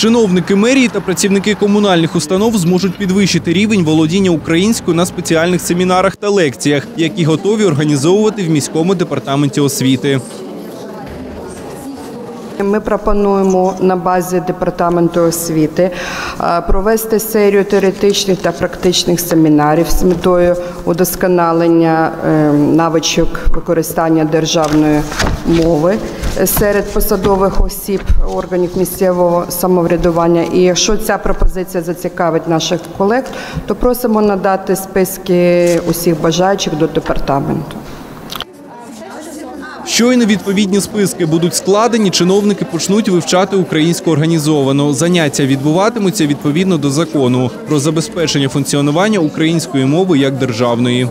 Чиновники мерії та працівники комунальних установ зможуть підвищити рівень володіння українською на спеціальних семінарах та лекціях, які готові організовувати в міському департаменті освіти. Ми пропонуємо на базі департаменту освіти е, провести серію теоретичних та практичних семінарів з метою удосконалення е, навичок використання державної мови серед посадових осіб органів місцевого самоврядування. І якщо ця пропозиція зацікавить наших колег, то просимо надати списки усіх бажаючих до департаменту. Щойно відповідні списки будуть складені, чиновники почнуть вивчати українську організовано. Заняття відбуватимуться відповідно до закону про забезпечення функціонування української мови як державної.